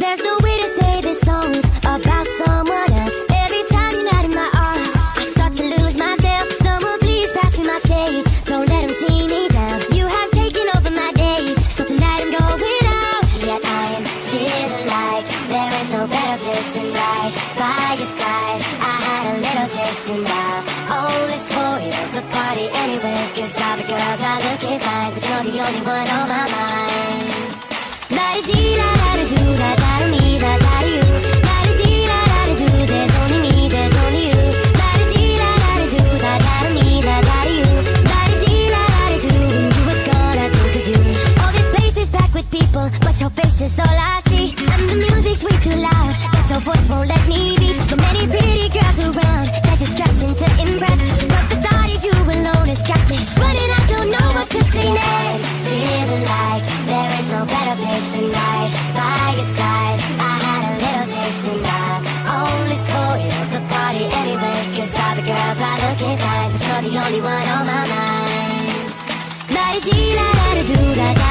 There's no way to say this song's about someone else. Every time you're not in my arms, I start to lose myself. Someone please pass me my shades. Don't let them see me down. You have taken over my days, so tonight I'm going out. Yeah, I'm feeling like there is no better place than right by your side. I had a little taste and now all is for you. The party anyway, cause all the girls are looking fine, but you're the only one on people, but your face is all I see. And the music's way too loud, that your voice won't let me be. So many pretty girls around, that you're stressing to impress. But the thought of you alone is me running. I don't know what to say next. Feeling like there is no better place tonight. By your side, I had a little taste and I only spoiled the party anyway. Cause all the girls are looking fine, but you're the only one on my mind. La di dee da da do da da